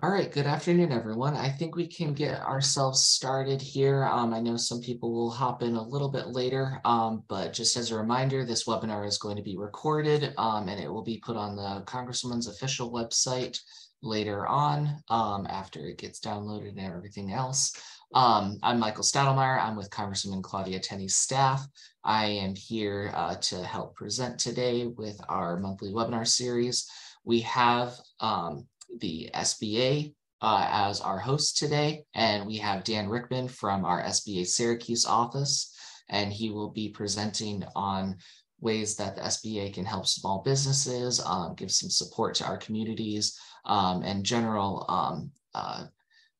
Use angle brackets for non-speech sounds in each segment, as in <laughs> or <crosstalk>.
All right, good afternoon, everyone. I think we can get ourselves started here. Um, I know some people will hop in a little bit later, um, but just as a reminder, this webinar is going to be recorded um, and it will be put on the Congresswoman's official website later on um, after it gets downloaded and everything else. Um, I'm Michael Stadelmeyer. I'm with Congresswoman Claudia Tenney's staff. I am here uh, to help present today with our monthly webinar series. We have um, the SBA uh, as our host today, and we have Dan Rickman from our SBA Syracuse office, and he will be presenting on ways that the SBA can help small businesses, um, give some support to our communities, um, and general um, uh,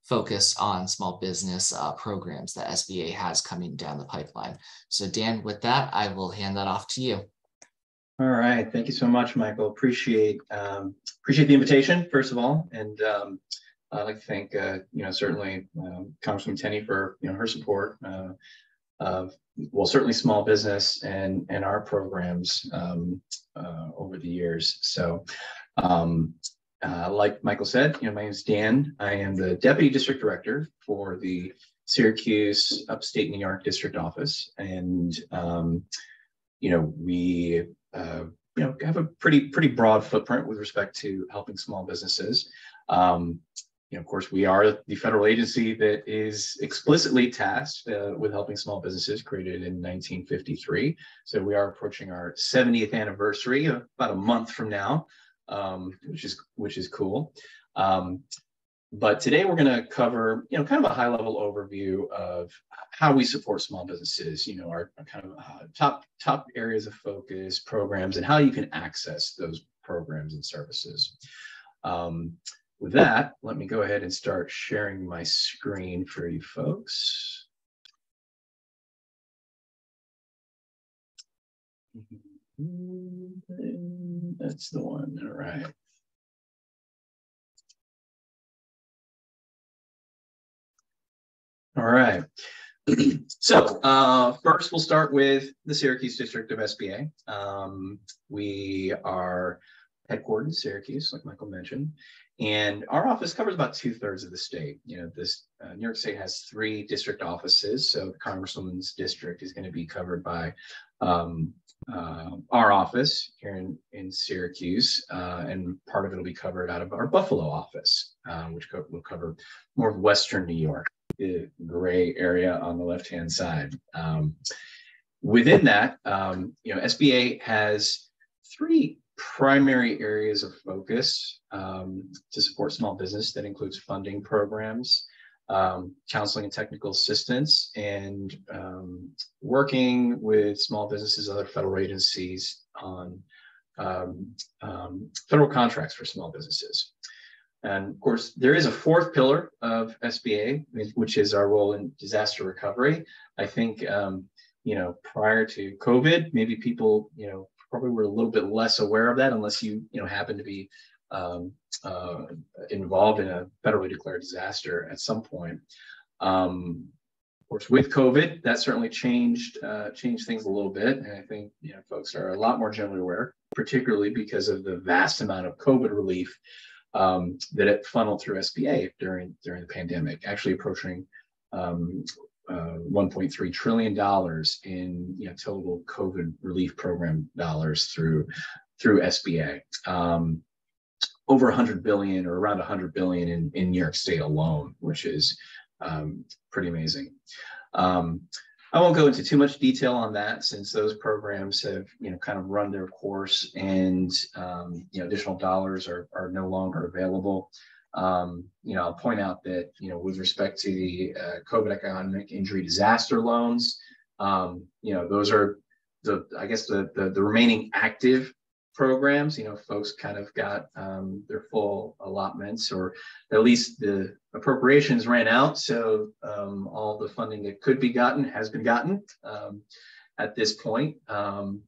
focus on small business uh, programs that SBA has coming down the pipeline. So Dan, with that, I will hand that off to you. All right, thank you so much, Michael. Appreciate um, appreciate the invitation, first of all, and um, I'd like to thank uh, you know certainly um, Congresswoman Tenney for you know her support uh, of well certainly small business and and our programs um, uh, over the years. So, um, uh, like Michael said, you know my name is Dan. I am the deputy district director for the Syracuse Upstate New York District Office, and um, you know we uh, you know have a pretty pretty broad footprint with respect to helping small businesses. Um, you know, of course, we are the federal agency that is explicitly tasked uh, with helping small businesses, created in 1953. So we are approaching our 70th anniversary about a month from now, um, which is which is cool. Um, but today we're going to cover, you know, kind of a high level overview of how we support small businesses, you know, our, our kind of uh, top top areas of focus, programs, and how you can access those programs and services. Um, with that, let me go ahead and start sharing my screen for you folks. That's the one, all right. All right. <clears throat> so uh, first, we'll start with the Syracuse District of SBA. Um, we are headquartered in Syracuse, like Michael mentioned, and our office covers about two thirds of the state. You know, this uh, New York State has three district offices, so the Congresswoman's district is going to be covered by um, uh, our office here in, in Syracuse, uh, and part of it will be covered out of our Buffalo office, uh, which co- will cover more of Western New York gray area on the left-hand side. Um, within that, um, you know, SBA has three primary areas of focus um, to support small business that includes funding programs, um, counseling and technical assistance, and um, working with small businesses, other federal agencies on um, um, federal contracts for small businesses. And of course, there is a fourth pillar of SBA, which is our role in disaster recovery. I think, um, you know, prior to COVID, maybe people, you know, probably were a little bit less aware of that unless you, you know, happen to be um, uh, involved in a federally declared disaster at some point. Um, of course, with COVID, that certainly changed uh, changed things a little bit, and I think you know folks are a lot more generally aware, particularly because of the vast amount of COVID relief um, that it funneled through SBA during during the pandemic, actually approaching um, uh, 1.3 trillion dollars in you know, total COVID relief program dollars through through SBA. Um, over 100 billion or around 100 billion in, in New York State alone, which is um, pretty amazing. Um, I won't go into too much detail on that since those programs have, you know, kind of run their course and, um, you know, additional dollars are, are no longer available. Um, you know, I'll point out that, you know, with respect to the uh, COVID economic injury disaster loans, um, you know, those are the, I guess the, the, the remaining active programs. You know, folks kind of got um, their full allotments, or at least the appropriations ran out. So um, all the funding that could be gotten has been gotten um, at this point. Um,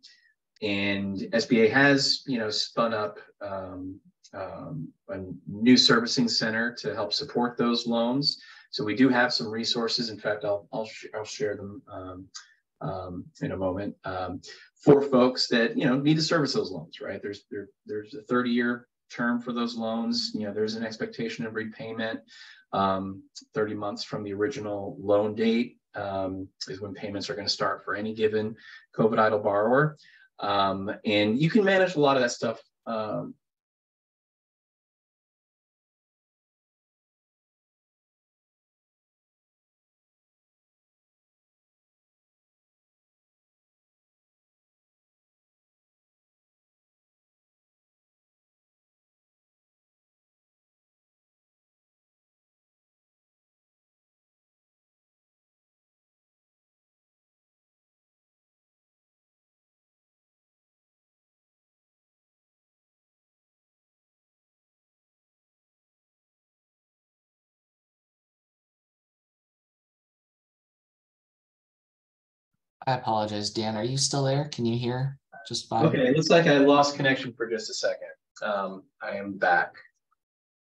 and SBA has, you know, spun up um, um, a new servicing center to help support those loans. So we do have some resources. In fact, I'll I'll, sh- I'll share them um, in a moment um, for folks that you know need to service those loans. Right? There's there, there's a 30 year term for those loans. You know, there's an expectation of repayment um, 30 months from the original loan date um, is when payments are going to start for any given COVID EIDL borrower. Um, and you can manage a lot of that stuff I apologize, Dan. Are you still there? Can you hear just fine? Okay, it looks like I lost connection for just a second. Um, I am back.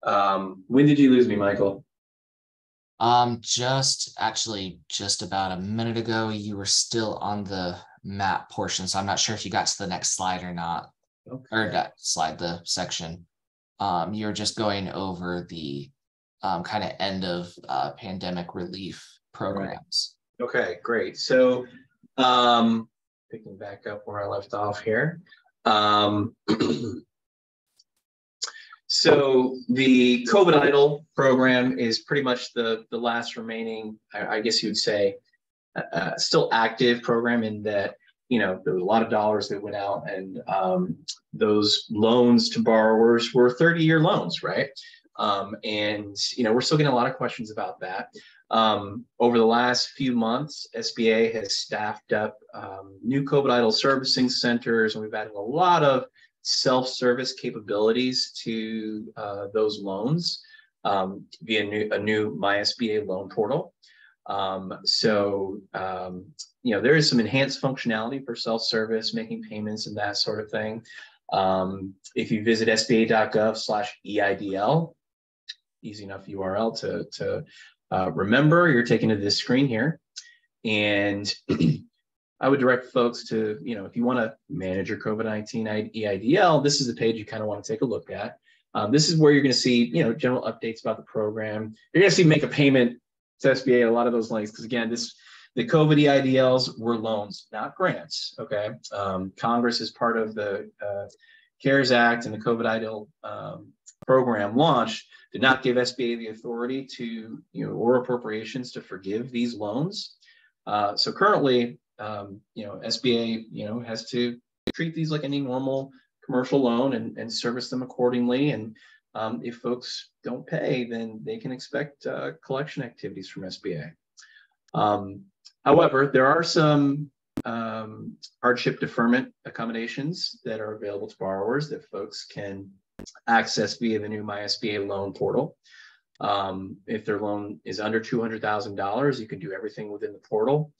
Um, when did you lose me, Michael? Um, just actually just about a minute ago, you were still on the map portion, so I'm not sure if you got to the next slide or not, Okay. or that slide, the section. Um, you're just going over the um, kind of end of uh, pandemic relief programs. Okay, great. So, um, picking back up where I left off here. Um, <clears throat> so the COVID EIDL program is pretty much the the last remaining, I, I guess you would say, uh, uh, still active program in that you know there was a lot of dollars that went out, and um, those loans to borrowers were 30 year loans, right? Um, and you know we're still getting a lot of questions about that. Um, over the last few months, SBA has staffed up um, new COVID EIDL servicing centers, and we've added a lot of self-service capabilities to uh, those loans um, via new, a new MySBA loan portal. Um, so, um, you know, there is some enhanced functionality for self-service, making payments and that sort of thing. Um, if you visit sba.gov slash EIDL, easy enough URL to, to uh, remember, you're taken to this screen here. And <clears throat> I would direct folks to, you know, if you want to manage your COVID-19 EIDL, this is the page you kind of want to take a look at. Um, this is where you're going to see, you know, general updates about the program. You're going to see make a payment to SBA, a lot of those links, because again, this the COVID EIDLs were loans, not grants. Okay, um, Congress is part of the uh, CARES Act and the COVID EIDL um, program launched did not give SBA the authority to, you know, or appropriations to forgive these loans. Uh, so currently, um, you know, SBA, you know, has to treat these like any normal commercial loan and, and service them accordingly. And um, if folks don't pay, then they can expect uh, collection activities from SBA. Um, however, there are some um, hardship deferment accommodations that are available to borrowers that folks can access via the new MySBA loan portal. Um, if their loan is under $200,000, you can do everything within the portal.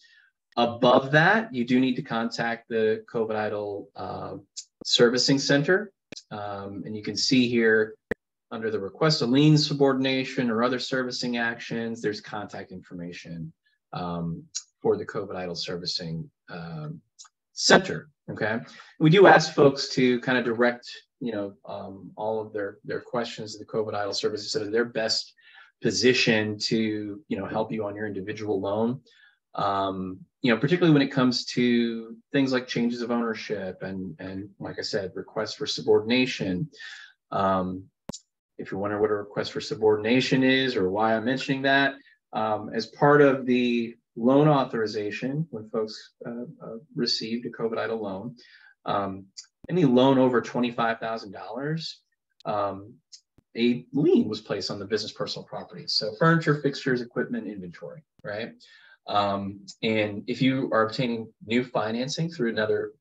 Above that, you do need to contact the COVID EIDL uh, Servicing Center. Um, and you can see here under the request of lien subordination or other servicing actions, there's contact information um, for the COVID EIDL Servicing um, Center. Okay. We do ask folks to kind of direct, you know, um, all of their, their questions to the COVID EIDL Services Center. They're best positioned to, you know, help you on your individual loan um, you know, particularly when it comes to things like changes of ownership and, and like I said, requests for subordination. Um, if you're wondering what a request for subordination is or why I'm mentioning that, um, as part of the loan authorization, when folks uh, uh, received a COVID EIDL loan, um, any loan over $25,000, um, a lien was placed on the business personal property. So furniture, fixtures, equipment, inventory, right? Um, and if you are obtaining new financing through another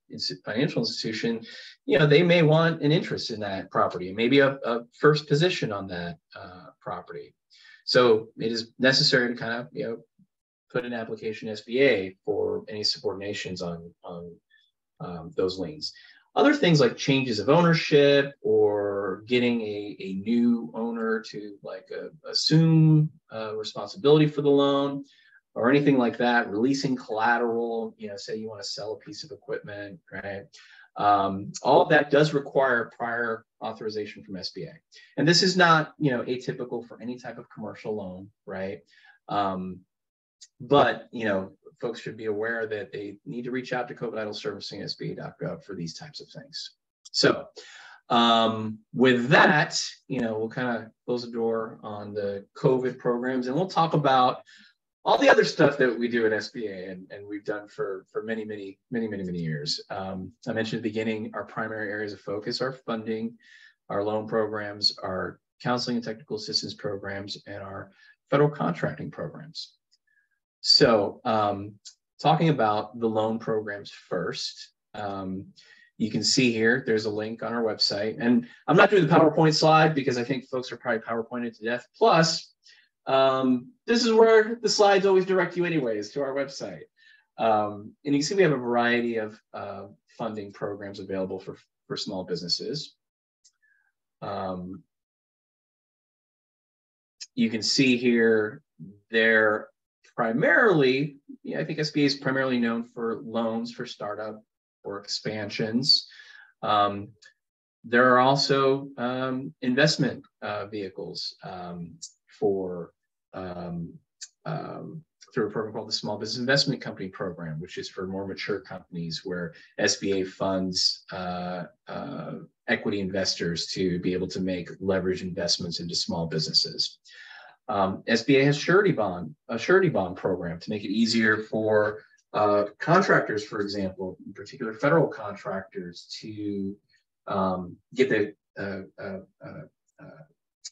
financial institution, you know, they may want an interest in that property, maybe a, a first position on that uh, property. So it is necessary to kind of, you know, put an application SBA for any subordinations on, on um, those liens. Other things like changes of ownership or getting a, a new owner to like uh, assume uh, responsibility for the loan or anything like that, releasing collateral, you know, say you want to sell a piece of equipment, right? Um, all of that does require prior authorization from SBA. And this is not, you know, atypical for any type of commercial loan, right? Um, but, you know, folks should be aware that they need to reach out to COVID EIDL servicing SBA.gov for these types of things. So um, with that, you know, we'll kind of close the door on the COVID programs and we'll talk about all the other stuff that we do at SBA and, and we've done for, for many, many, many, many, many years. Um, I mentioned at the beginning, our primary areas of focus are funding, our loan programs, our counseling and technical assistance programs, and our federal contracting programs. So um, talking about the loan programs first, um, you can see here, there's a link on our website. And I'm not doing the PowerPoint slide because I think folks are probably PowerPointed to death. Plus, um, this is where the slides always direct you anyways to our website. Um, and you can see we have a variety of uh, funding programs available for, for small businesses. Um, you can see here, they're primarily, I think SBA is primarily known for loans for startup or expansions. Um, there are also um, investment uh, vehicles um, for um, um, through a program called the Small Business Investment Company Program, which is for more mature companies where SBA funds uh, uh, equity investors to be able to make leverage investments into small businesses. Um, SBA has surety bond, a surety bond program to make it easier for uh, contractors, for example, in particular federal contractors, to um, get the uh, uh, uh, uh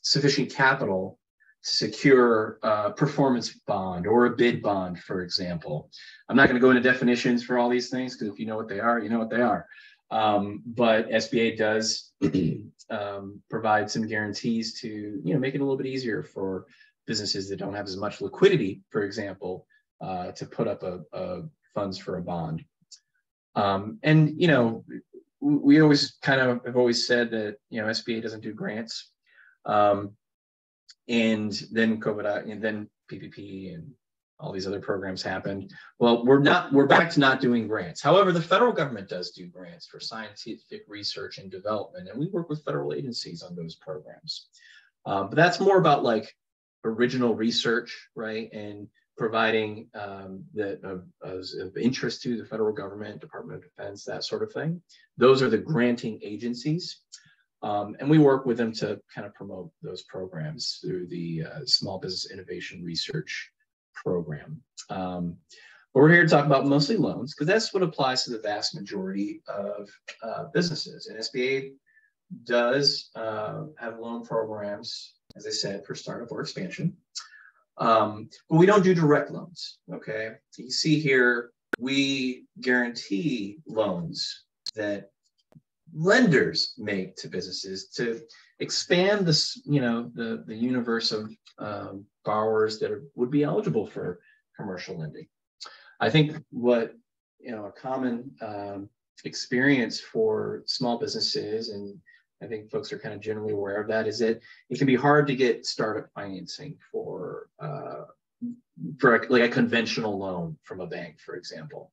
sufficient capital to secure a performance bond or a bid bond, for example. I'm not going to go into definitions for all these things because if you know what they are, you know what they are. Um, but SBA does <clears throat> um, provide some guarantees to you know make it a little bit easier for businesses that don't have as much liquidity, for example, uh, to put up a, a, funds for a bond. Um, and you know, we always kind of have always said that you know SBA doesn't do grants, um, and then COVID, and then PPP and all these other programs happened. Well, we're not we're back to not doing grants. However, the federal government does do grants for scientific research and development, and we work with federal agencies on those programs. Um, but that's more about like original research, right, and providing um, that of, of, interest to the federal government, Department of Defense, that sort of thing. Those are the granting agencies. Um, and we work with them to kind of promote those programs through the uh, Small Business Innovation Research Program. Um, but we're here to talk about mostly loans because that's what applies to the vast majority of uh, businesses. And SBA does uh, have loan programs, as I said, for startup or expansion. Um, but we don't do direct loans. Okay. You see here, we guarantee loans that lenders make to businesses to expand this, you know, the, the universe of um, borrowers that would be eligible for commercial lending. I think what, you know, a common um, experience for small businesses and I think folks are kind of generally aware of that, is that it can be hard to get startup financing for uh, for a, like a conventional loan from a bank, for example.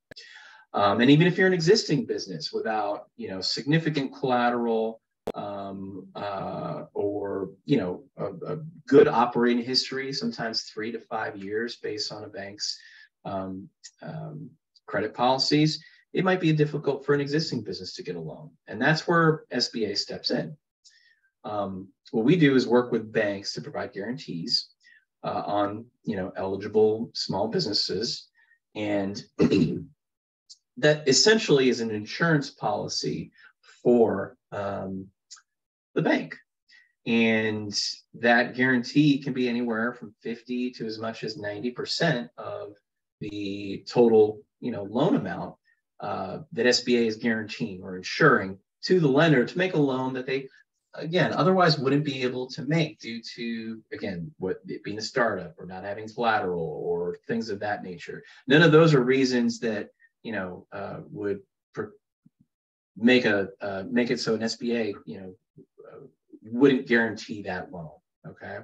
Um, and even if you're an existing business without you know significant collateral um, uh, or you know a, a, good operating history, sometimes three to five years based on a bank's um, um credit policies, it might be difficult for an existing business to get a loan. And that's where SBA steps in. Um, what we do is work with banks to provide guarantees uh, on you know eligible small businesses and <clears throat> that essentially is an insurance policy for um, the bank and that guarantee can be anywhere from 50 to as much as 90% of the total you know loan amount uh, that SBA is guaranteeing or insuring to the lender to make a loan that they, again, otherwise wouldn't be able to make due to, again, what being a startup or not having collateral or things of that nature. None of those are reasons that you know uh, would make a uh, make it so an SBA, you know, uh, wouldn't guarantee that loan. Okay,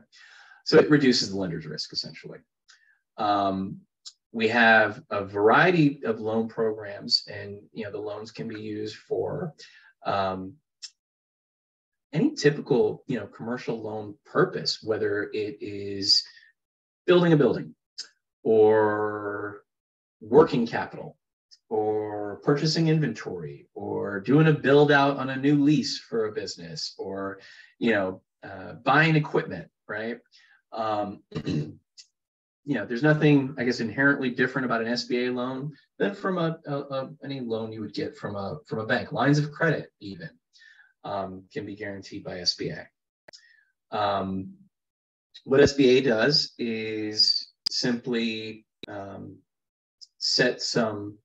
so it reduces the lender's risk essentially. Um, we have a variety of loan programs and you know the loans can be used for um, any typical, you know, commercial loan purpose, whether it is building a building or working capital or purchasing inventory or doing a build out on a new lease for a business or you know uh, buying equipment right? Um, <clears throat> you know there's nothing i guess inherently different about an sba loan than from a, a, a any loan you would get from a from a bank. Lines of credit even um, can be guaranteed by sba um, what sba does is simply um, set some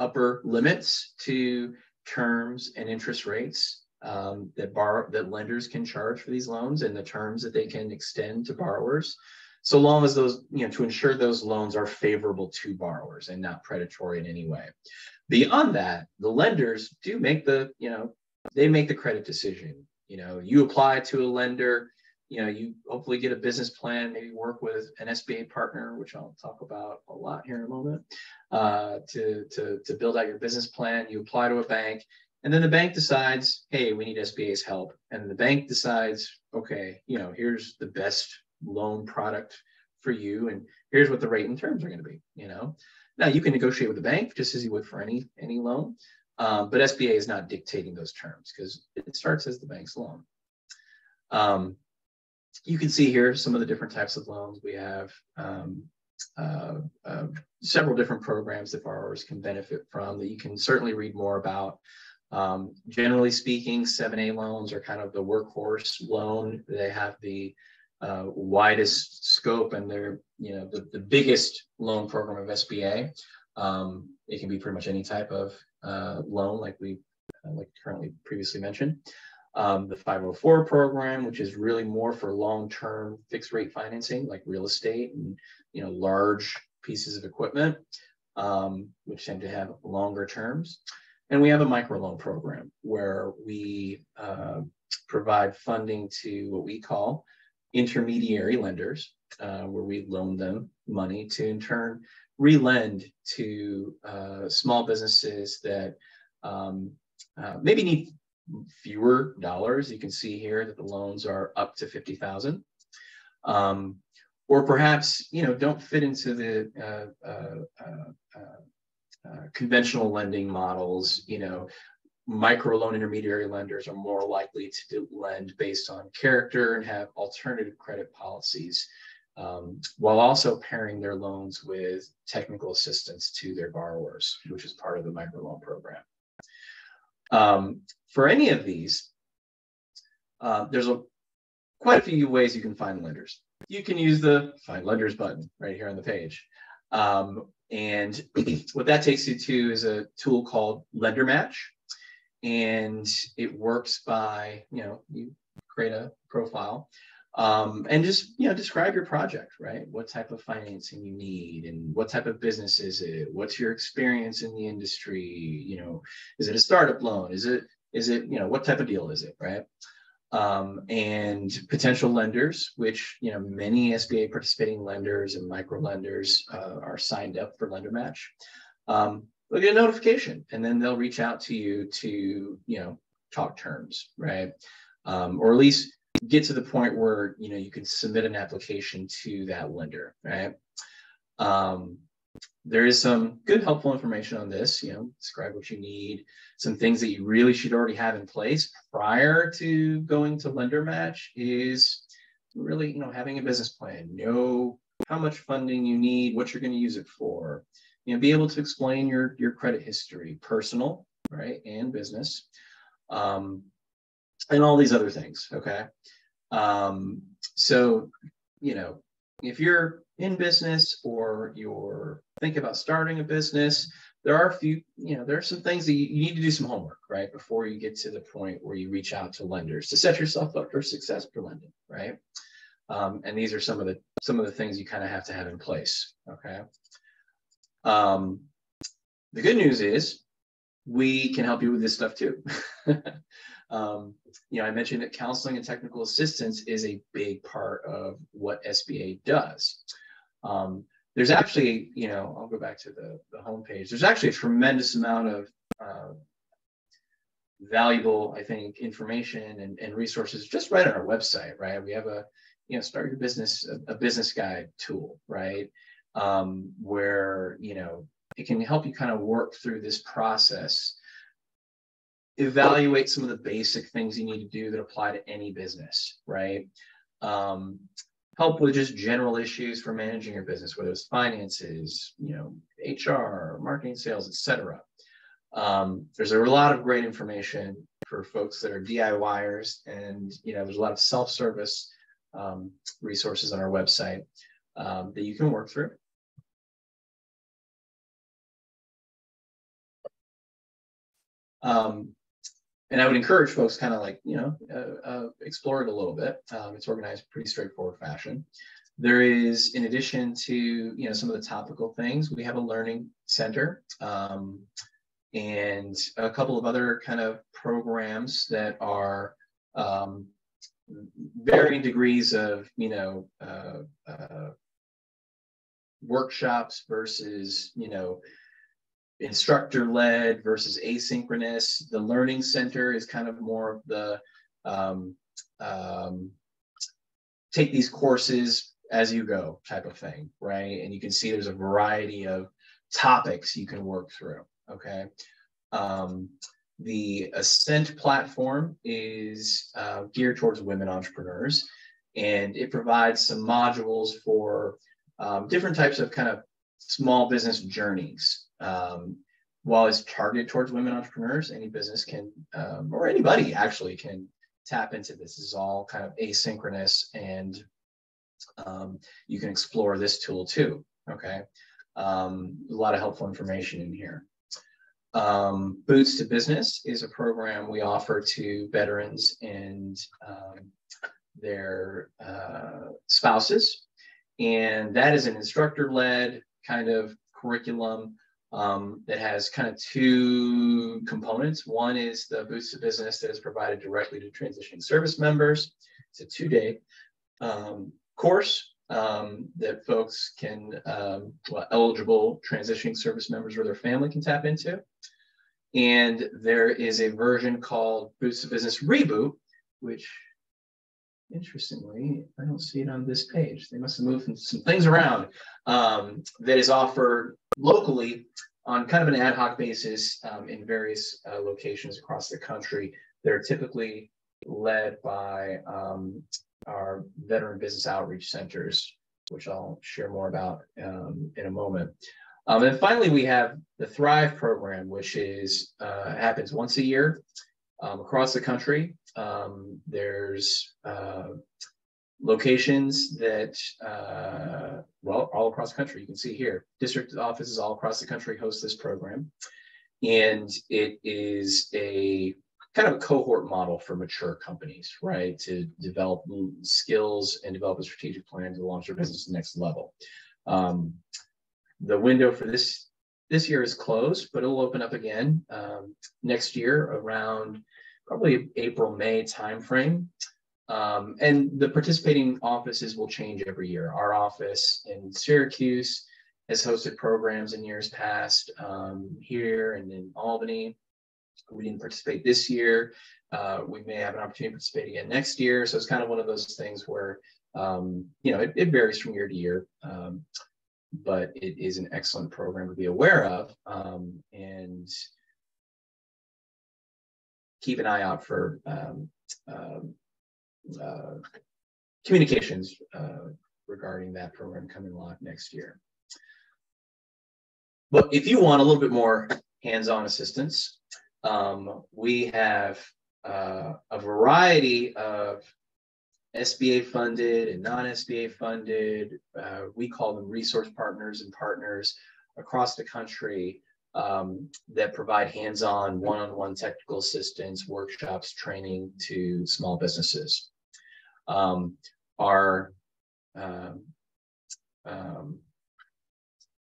upper limits to terms and interest rates um, that bar that lenders can charge for these loans and the terms that they can extend to borrowers. So long as those you know to ensure those loans are favorable to borrowers and not predatory in any way. Beyond that the lenders do make the you know they make the credit decision. You know you apply to a lender you know, you hopefully get a business plan, maybe work with an SBA partner, which I'll talk about a lot here in a moment, uh, to, to, to build out your business plan. You apply to a bank, and then the bank decides, hey, we need SBA's help. And the bank decides, okay, you know, here's the best loan product for you, and here's what the rate and terms are going to be. You know, now you can negotiate with the bank just as you would for any any loan, um, but SBA is not dictating those terms because it starts as the bank's loan. Um, you can see here some of the different types of loans. We have um, uh, uh, several different programs that borrowers can benefit from that you can certainly read more about. Um, generally speaking, 7A loans are kind of the workhorse loan. They have the uh, widest scope and they're, you know, the, the biggest loan program of SBA. Um, it can be pretty much any type of uh, loan like we uh, like currently previously mentioned um, the 504 program, which is really more for long-term fixed rate financing, like real estate and you know large pieces of equipment, um, which tend to have longer terms. And we have a microloan program where we uh, provide funding to what we call intermediary lenders, uh, where we loan them money to in turn relend to uh, small businesses that um, uh, maybe need fewer dollars. You can see here that the loans are up to 50,000. Um, or perhaps, you know, don't fit into the uh, uh, uh, uh, conventional lending models, you know, micro loan intermediary lenders are more likely to lend based on character and have alternative credit policies um, while also pairing their loans with technical assistance to their borrowers, which is part of the microloan program. Um, for any of these, uh, there's a quite a few ways you can find lenders. You can use the find lenders button right here on the page. Um, and <clears throat> what that takes you to is a tool called Lender Match. And it works by, you know, you create a profile um, and just you know describe your project right? What type of financing you need and what type of business is it? What's your experience in the industry? You know is it a startup loan? Is it is it you know what type of deal is it right? Um, and potential lenders which you know many sba participating lenders and micro lenders uh, are signed up for lender match. Um, they'll get a notification and then they'll reach out to you to you know talk terms right? Um, or at least get to the point where you know you can submit an application to that lender, right? Um, there is some good helpful information on this. You know, describe what you need, some things that you really should already have in place prior to going to lender match is really you know having a business plan, know how much funding you need, what you're going to use it for. You know, be able to explain your your credit history, personal, right, and business. Um, and all these other things. Okay. Um, so, you know, if you're in business or you're thinking about starting a business, there are a few, you know, there are some things that you, need to do some homework, right? Before you get to the point where you reach out to lenders to set yourself up for success for lending, right? Um, and these are some of the some of the things you kind of have to have in place. Okay. Um, the good news is we can help you with this stuff too. <laughs> Um, you know, I mentioned that counseling and technical assistance is a big part of what SBA does. Um, there's actually, you know, I'll go back to the, the homepage. There's actually a tremendous amount of uh, valuable, I think, information and, and resources just right on our website, right? We have a, you know, start your business, a, a business guide tool, right? Um, where, you know, it can help you kind of work through this process, evaluate some of the basic things you need to do that apply to any business, right? Um, help with just general issues for managing your business, whether it's finances, you know, HR, marketing, sales, etc. Um, there's a lot of great information for folks that are DIYers, and you know, there's a lot of self-service um, resources on our website um, that you can work through. Um, and I would encourage folks kind of like, you know, uh, uh, explore it a little bit. Um, it's organized pretty straightforward fashion. There is, in addition to, you know, some of the topical things, we have a learning center um, and a couple of other kind of programs that are um, varying degrees of, you know, uh, uh workshops versus, you know, instructor led versus asynchronous. The learning center is kind of more of the um, um, take these courses as you go type of thing, right? And you can see there's a variety of topics you can work through, okay? Um, the Ascent platform is uh, geared towards women entrepreneurs, and it provides some modules for um, different types of kind of small business journeys. Um, while it's targeted towards women entrepreneurs, any business can, um, or anybody actually can tap into this. This is all kind of asynchronous and um, you can explore this tool too. Okay. Um, a lot of helpful information in here. Um, Boots to Business is a program we offer to veterans and um, their uh, spouses. And that is an instructor led kind of curriculum um, that has kind of two components. One is the Boots to Business that is provided directly to transitioning service members. It's a two day um, course um, that folks can, um, well, eligible transitioning service members or their family can tap into. And there is a version called Boots to Business Reboot, which interestingly, I don't see it on this page. They must have moved some things around um, that is offered locally on kind of an ad hoc basis um, in various uh, locations across the country. They're typically led by um, our veteran business outreach centers, which I'll share more about um, in a moment. Um, and finally, we have the Thrive program, which is uh, happens once a year um, across the country. Um, there's uh, locations that, uh, well, all across the country. You can see here, district offices all across the country host this program. And it is a kind of a cohort model for mature companies, right? To develop skills and develop a strategic plan to launch their business to the next level. Um, the window for this this year is closed, but it'll open up again um, next year around probably April, May timeframe. Um, and the participating offices will change every year. Our office in Syracuse has hosted programs in years past um, here and in Albany. We didn't participate this year. Uh, we may have an opportunity to participate again next year. So it's kind of one of those things where, um, you know, it, it, varies from year to year, um, but it is an excellent program to be aware of. Um, and keep an eye out for um, um, uh, communications uh, regarding that program coming live next year. But if you want a little bit more hands-on assistance, um, we have uh, a variety of SBA funded and non-SBA funded, uh, we call them resource partners and partners across the country um, that provide hands-on one-on-one technical assistance, workshops, training to small businesses. Um, our um, um,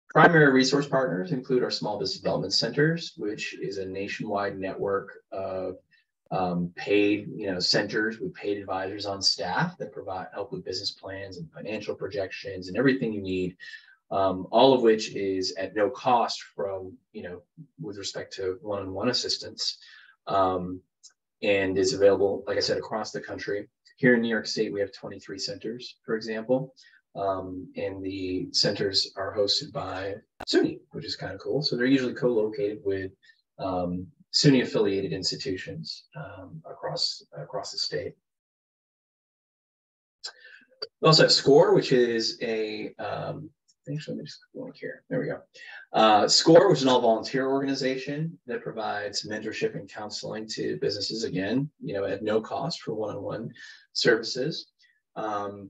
primary resource partners include our small business development centers, which is a nationwide network of um, paid, you know, centers with paid advisors on staff that provide help with business plans and financial projections and everything you need um, all of which is at no cost from, you know, with respect to one-on-one assistance. Um, and is available, like I said, across the country. Here in New York State, we have 23 centers, for example. Um, and the centers are hosted by SUNY, which is kind of cool. So they're usually co-located with um, SUNY affiliated institutions um, across across the state. We also have SCORE, which is a um, actually let me just link here. There we go. Uh, SCORE, which is an all volunteer organization that provides mentorship and counseling to businesses again, you know, at no cost for one-on-one services. Um,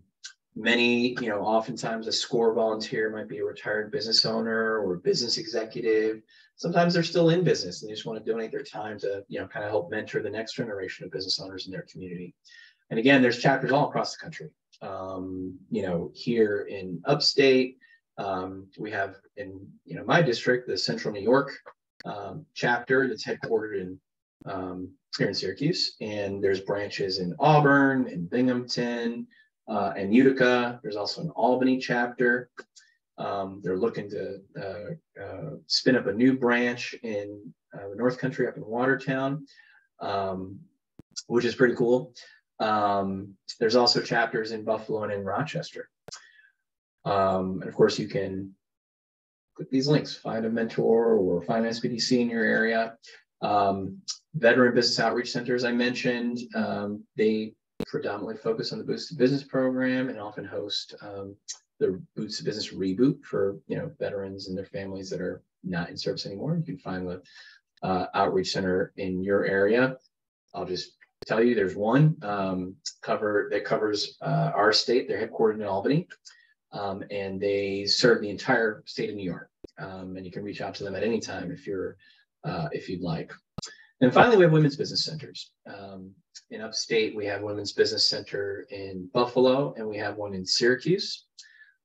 many, you know, oftentimes a SCORE volunteer might be a retired business owner or business executive. Sometimes they're still in business and they just want to donate their time to, you know, kind of help mentor the next generation of business owners in their community. And again, there's chapters all across the country. Um, you know, here in upstate, um, we have in you know my district the Central New York um, chapter that's headquartered in um, here in Syracuse, and there's branches in Auburn and Binghamton uh, and Utica. There's also an Albany chapter. Um, they're looking to uh, uh, spin up a new branch in uh, the North Country up in Watertown, um, which is pretty cool. Um, there's also chapters in Buffalo and in Rochester. Um, and of course, you can click these links, find a mentor or find SBDC in your area. Um, veteran business outreach centers I mentioned, um, they predominantly focus on the Boots to Business program and often host um, the Boots to Business reboot for you know veterans and their families that are not in service anymore. You can find the uh, outreach center in your area. I'll just tell you there's one um, cover that covers uh, our state. They're headquartered in Albany, um, and they serve the entire state of New York. Um, and you can reach out to them at any time if you're uh, if you'd like. And finally, we have women's business centers. Um, in upstate, we have women's business center in Buffalo, and we have one in Syracuse.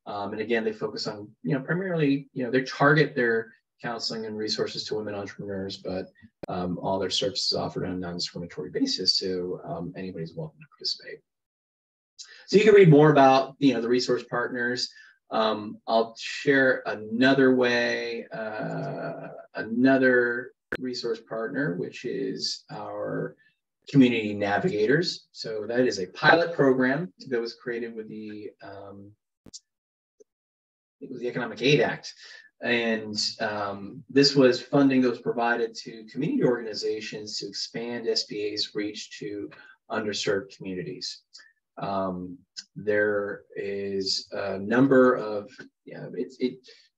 Um, and again, they focus on you know primarily you know they target their counseling and resources to women entrepreneurs, but um, all their services offered on a non-discriminatory basis, so um, anybody's welcome to participate. So you can read more about you know the resource partners. Um, I'll share another way, uh, another resource partner, which is our community navigators. So that is a pilot program that was created with the um, it was the Economic Aid Act. And um, this was funding that was provided to community organizations to expand SBA's reach to underserved communities. Um, there is a number of, yeah, it, it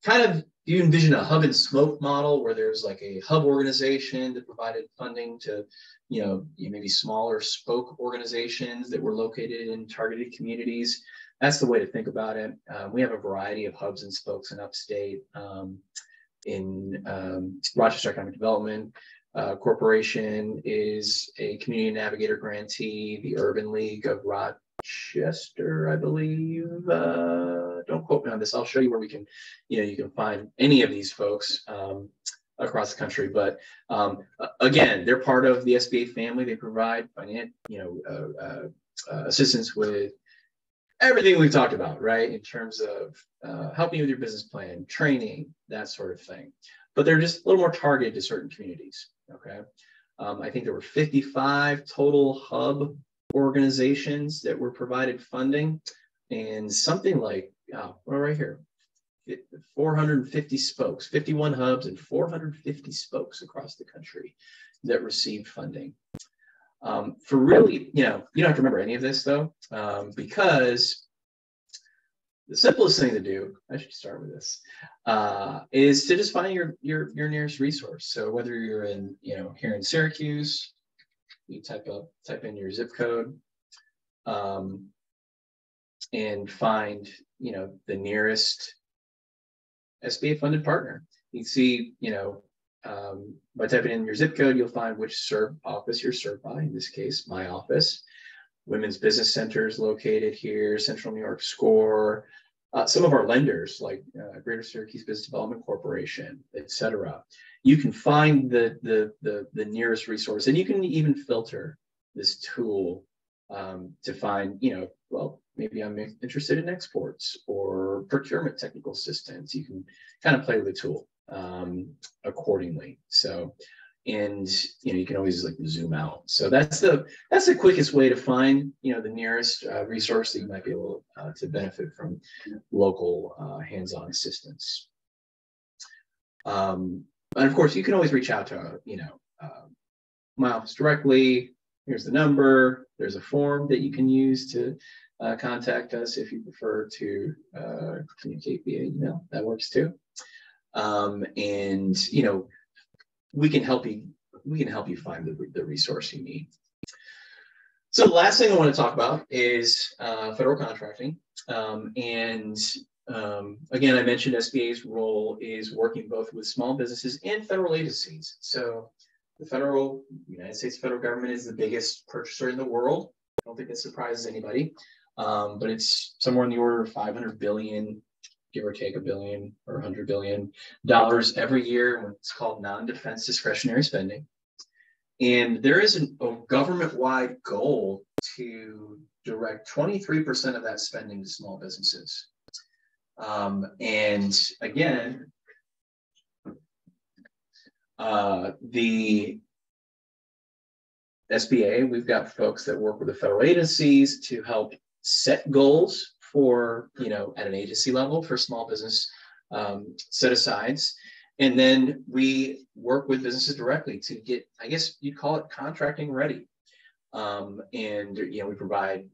kind of, do you envision a hub and spoke model where there's like a hub organization that provided funding to, you know, maybe smaller spoke organizations that were located in targeted communities. That's the way to think about it. Uh, we have a variety of hubs and spokes in upstate. Um, in um, Rochester Economic Development, uh, Corporation is a community navigator grantee. The Urban League of Rod Chester, I believe. Uh, don't quote me on this. I'll show you where we can, you know, you can find any of these folks um, across the country. But um, again, they're part of the SBA family. They provide financial, you know, uh, uh, uh, assistance with everything we've talked about, right? In terms of uh, helping you with your business plan, training, that sort of thing. But they're just a little more targeted to certain communities. Okay. Um, I think there were 55 total hub organizations that were provided funding and something like, oh, well, right here, 450 spokes, 51 hubs and 450 spokes across the country that received funding. Um, for really, you know, you don't have to remember any of this though, um, because the simplest thing to do, I should start with this, uh, is to just find your, your, your nearest resource. So whether you're in, you know, here in Syracuse, you type up type in your zip code um, and find you know the nearest SBA funded partner. You see, you know, um, by typing in your zip code, you'll find which serve office you're served by. In this case, my office. Women's Business Centers located here, Central New York SCORE, uh, some of our lenders like uh, Greater Syracuse Business Development Corporation, et cetera you can find the, the, the, the nearest resource and you can even filter this tool um, to find, you know, well, maybe I'm interested in exports or procurement technical assistance. You can kind of play with the tool um, accordingly. So and you know you can always like zoom out. So that's the that's the quickest way to find you know the nearest uh, resource that you might be able uh, to benefit from local uh, hands-on assistance. Um, and of course, you can always reach out to you know uh, my office directly. Here's the number. There's a form that you can use to uh, contact us if you prefer to uh, communicate via email. That works too. Um, and you know, we can help you. We can help you find the, the resource you need. So the last thing I want to talk about is uh, federal contracting. Um, and um, again, I mentioned SBA's role is working both with small businesses and federal agencies. So the federal United States federal government is the biggest purchaser in the world. I don't think that surprises anybody, um, but it's somewhere in the order of 500 billion, give or take a billion or 100 billion dollars every year. It's called non-defense discretionary spending, and there is an, a government-wide goal to direct 23% of that spending to small businesses. Um, and again, uh, the SBA, we've got folks that work with the federal agencies to help set goals for, you know, at an agency level for small business um, set asides. And then we work with businesses directly to get, I guess you'd call it contracting ready. Um, and, you know, we provide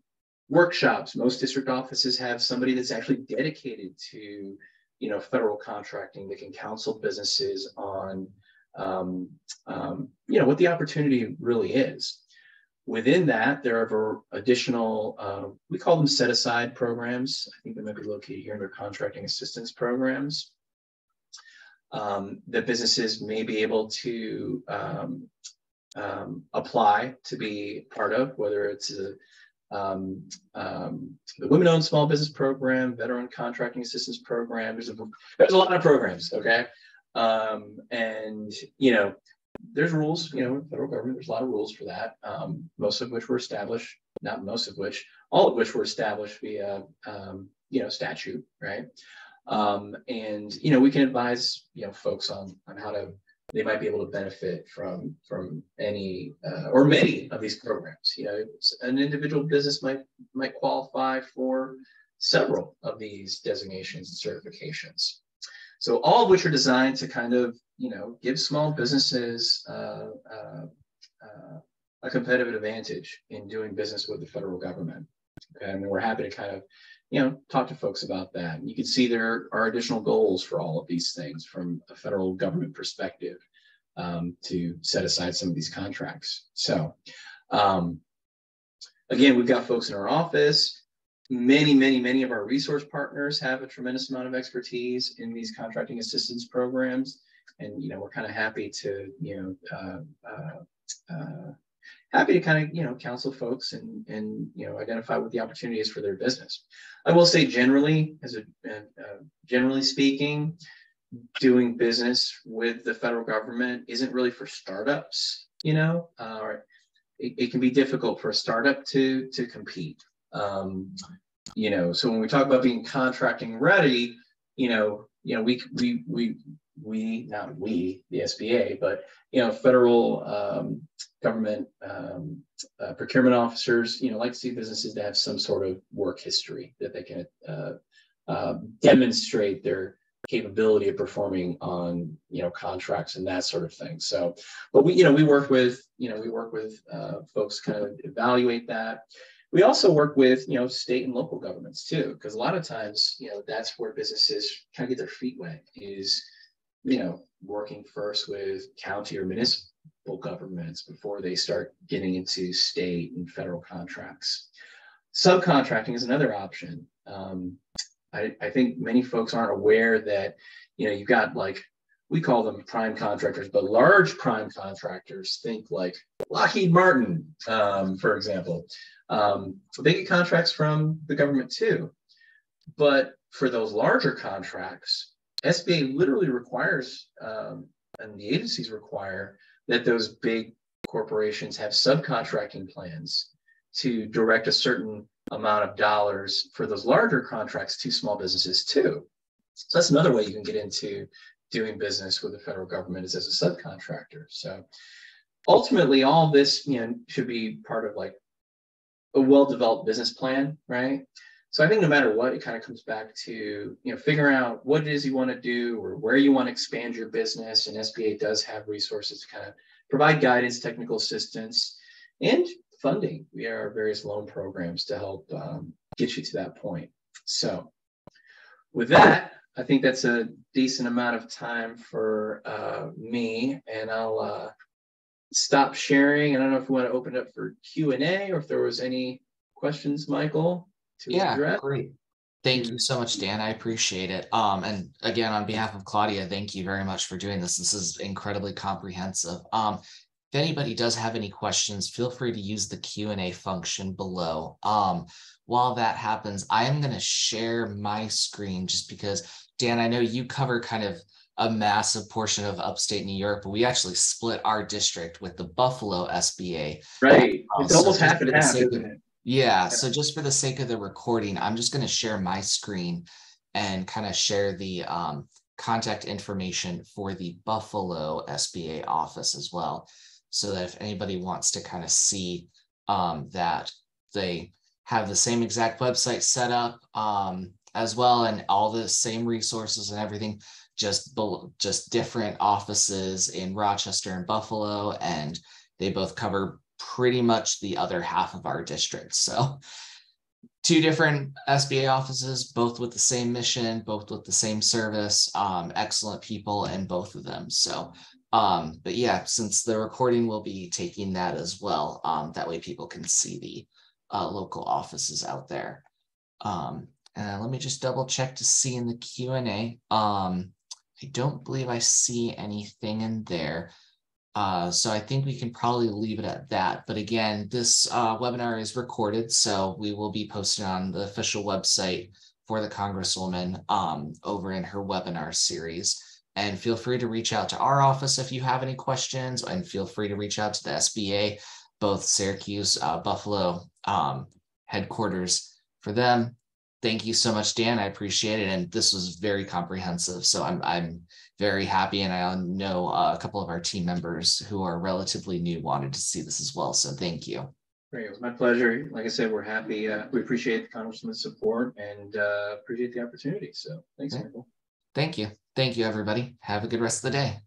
workshops. Most district offices have somebody that's actually dedicated to, you know, federal contracting that can counsel businesses on um, um, you know, what the opportunity really is. Within that, there are additional, uh, we call them set aside programs. I think they might be located here under contracting assistance programs um, that businesses may be able to um, um, apply to be part of, whether it's a, um, um, the Women Owned Small Business Program, Veteran Contracting Assistance Program. There's a, there's a lot of programs, okay? And, you know, there's rules, you know, federal government, there's a lot of rules for that, um, most of which were established, not most of which, all of which were established via, um, you know, statute, right? Um, and, you know, we can advise, you know, folks on, on how to, they might be able to benefit from, from any, uh, or many of these programs. You know, an individual business might, might qualify for several of these designations and certifications. So all of which are designed to kind of, you know, give small businesses uh, uh, uh, a competitive advantage in doing business with the federal government. Okay, and we're happy to kind of, you know, talk to folks about that. And You can see there are additional goals for all of these things from a federal government perspective um, to set aside some of these contracts. So, um, again, we've got folks in our office many, many, many of our resource partners have a tremendous amount of expertise in these contracting assistance programs. And, you know, we're kind of happy to, you know, uh, uh, uh, happy to kind of, you know, counsel folks and, and, you know, identify what the opportunity is for their business. I will say generally, as a, uh, generally speaking, doing business with the federal government isn't really for startups, you know, uh, it, it can be difficult for a startup to, to compete. Um, you know, so when we talk about being contracting ready, you know, you know, we we we we not we the SBA, but you know, federal um, government um, uh, procurement officers, you know, like to see businesses that have some sort of work history that they can uh, uh, demonstrate their capability of performing on you know contracts and that sort of thing. So but we you know we work with you know we work with uh, folks kind of evaluate that we also work with, you know, state and local governments too, because a lot of times, you know, that's where businesses kind of get their feet wet is, you know, working first with county or municipal governments before they start getting into state and federal contracts. Subcontracting is another option. Um, I, I think many folks aren't aware that, you know, you've got like we call them prime contractors, but large prime contractors think like Lockheed Martin, um, for example. Um, they get contracts from the government too. But for those larger contracts, SBA literally requires, um, and the agencies require, that those big corporations have subcontracting plans to direct a certain amount of dollars for those larger contracts to small businesses too. So that's another way you can get into doing business with the federal government is as a subcontractor. So ultimately, all this you know should be part of like a well-developed business plan, right? So I think no matter what, it kind of comes back to you know figuring out what it is you want to do or where you want to expand your business. And SBA does have resources to kind of provide guidance, technical assistance, and funding via our various loan programs to help um, get you to that point. So with that, I think that's a decent amount of time for uh, me, and I'll uh, stop sharing. I don't know if we want to open up for Q and A or if there was any questions, Michael to yeah, address? Great. Thank you so much, Dan. I appreciate it. Um, and again, on behalf of Claudia, thank you very much for doing this. This is incredibly comprehensive. Um, if anybody does have any questions, feel free to use the Q&A function below. Um, while that happens, I am going to share my screen just because, Dan, I know you cover kind of a massive portion of upstate New York, but we actually split our district with the Buffalo SBA. Right. Um, it's so almost half and half, isn't it? Yeah, so just for the sake of the recording, I'm just going to share my screen and kind of share the um, contact information for the Buffalo SBA office as well. So that if anybody wants to kind of see um, that they have the same exact website set up um, as well and all the same resources and everything, just, just different offices in Rochester and Buffalo. And they both cover pretty much the other half of our district. So two different SBA offices, both with the same mission, both with the same service, um, excellent people in both of them. So, um, but yeah, since the recording will be taking that as well, um, that way people can see the uh, local offices out there. And let me just double check to see in the Q&A. Um, I don't believe I see anything in there. Uh, so I think we can probably leave it at that. But again, this uh, webinar is recorded, so we will be posted on the official website for the Congresswoman um, over in her webinar series. And feel free to reach out to our office if you have any questions, and feel free to reach out to the SBA, both Syracuse, uh, Buffalo um, headquarters for them. Thank you so much, Dan. I appreciate it. And this was very comprehensive. So I'm, I'm very happy. And I know uh, a couple of our team members who are relatively new wanted to see this as well. So thank you. Great. It was my pleasure. Like I said, we're happy. Uh, we appreciate the Congressman's support and uh, appreciate the opportunity. So thanks, okay. Michael. Thank you. Thank you, everybody. Have a good rest of the day.